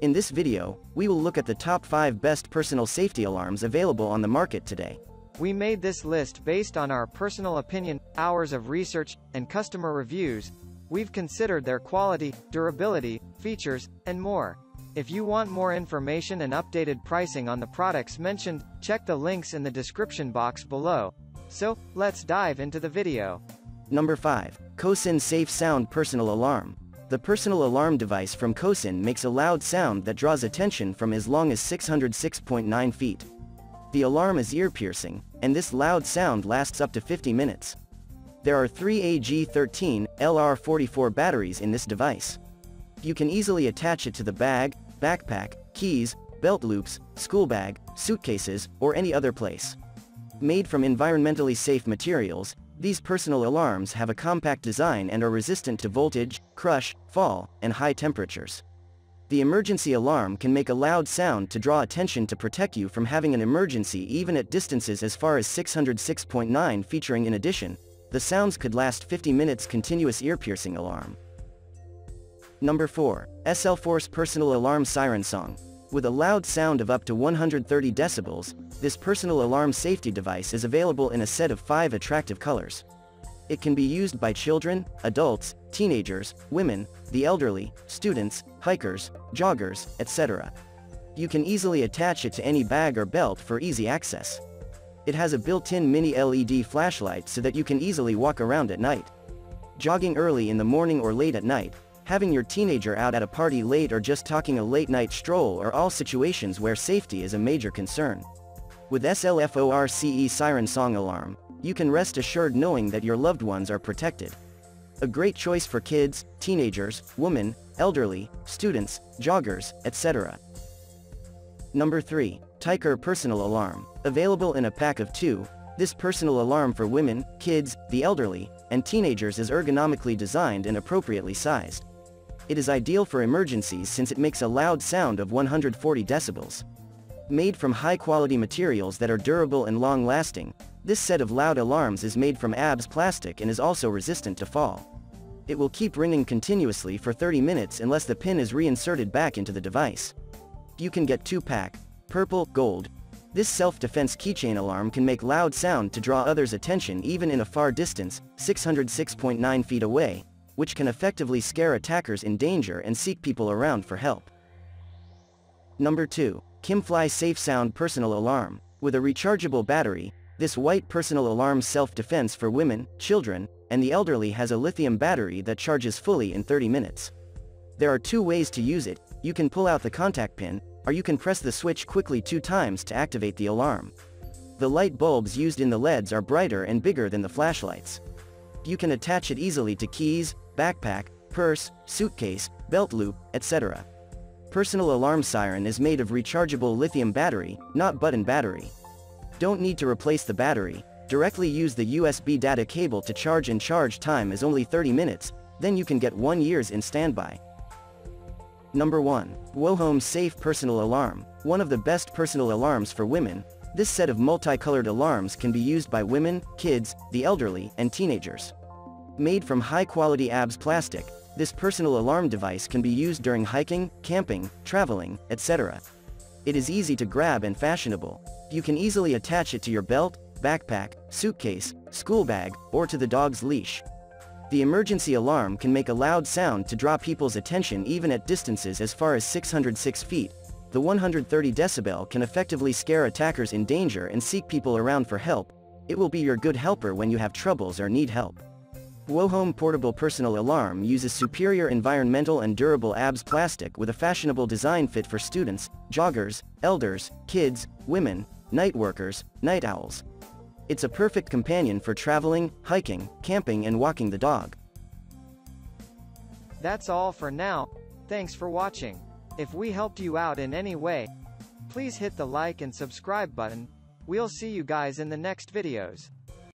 In this video, we will look at the top 5 best personal safety alarms available on the market today. We made this list based on our personal opinion, hours of research, and customer reviews. We've considered their quality, durability, features, and more. If you want more information and updated pricing on the products mentioned, check the links in the description box below. So, let's dive into the video. Number 5. Kosin Safe Sound Personal Alarm. The personal alarm device from Kosin makes a loud sound that draws attention from as long as 606.9 feet. The alarm is ear-piercing, and this loud sound lasts up to 50 minutes. There are three AG13 LR44 batteries in this device. You can easily attach it to the bag, backpack, keys, belt loops, school bag, suitcases, or any other place. Made from environmentally safe materials, these personal alarms have a compact design and are resistant to voltage, crush, fall, and high temperatures. The emergency alarm can make a loud sound to draw attention to protect you from having an emergency even at distances as far as 606.9 featuring in addition, the sounds could last 50 minutes continuous ear-piercing alarm. Number 4. SL Force Personal Alarm Siren Song. With a loud sound of up to 130 decibels, this personal alarm safety device is available in a set of five attractive colors. It can be used by children, adults, teenagers, women, the elderly, students, hikers, joggers, etc. You can easily attach it to any bag or belt for easy access. It has a built-in mini LED flashlight so that you can easily walk around at night. Jogging early in the morning or late at night, having your teenager out at a party late or just talking a late-night stroll are all situations where safety is a major concern. With SLFORCE Siren Song Alarm, you can rest assured knowing that your loved ones are protected. A great choice for kids, teenagers, women, elderly, students, joggers, etc. Number 3. Taiker Personal Alarm. Available in a pack of two, this personal alarm for women, kids, the elderly, and teenagers is ergonomically designed and appropriately sized. It is ideal for emergencies since it makes a loud sound of 140 decibels. Made from high-quality materials that are durable and long-lasting, this set of loud alarms is made from ABS plastic and is also resistant to fall. It will keep ringing continuously for 30 minutes unless the pin is reinserted back into the device. You can get 2-pack, purple, gold. This self-defense keychain alarm can make loud sound to draw others' attention even in a far distance, 606.9 feet away, which can effectively scare attackers in danger and seek people around for help. Number 2. Kimfly Safe Sound Personal Alarm. With a rechargeable battery, this white personal alarm self-defense for women, children, and the elderly has a lithium battery that charges fully in 30 minutes. There are two ways to use it, you can pull out the contact pin, or you can press the switch quickly two times to activate the alarm. The light bulbs used in the LEDs are brighter and bigger than the flashlights. You can attach it easily to keys, backpack, purse, suitcase, belt loop, etc. Personal alarm siren is made of rechargeable lithium battery, not button battery. Don't need to replace the battery, directly use the USB data cable to charge and charge time is only 30 minutes, then you can get 1 years in standby. Number 1. Wohome Safe Personal Alarm. One of the best personal alarms for women, this set of multicolored alarms can be used by women, kids, the elderly, and teenagers. Made from high-quality ABS plastic, this personal alarm device can be used during hiking, camping, traveling, etc. It is easy to grab and fashionable. You can easily attach it to your belt, backpack, suitcase, school bag, or to the dog's leash. The emergency alarm can make a loud sound to draw people's attention even at distances as far as 606 feet. The 130 decibel can effectively scare attackers in danger and seek people around for help. It will be your good helper when you have troubles or need help. Wohome Portable Personal Alarm uses superior environmental and durable ABS plastic with a fashionable design fit for students, joggers, elders, kids, women, night workers, night owls. It's a perfect companion for traveling, hiking, camping and walking the dog. That's all for now. Thanks for watching. If we helped you out in any way, please hit the like and subscribe button. We'll see you guys in the next videos.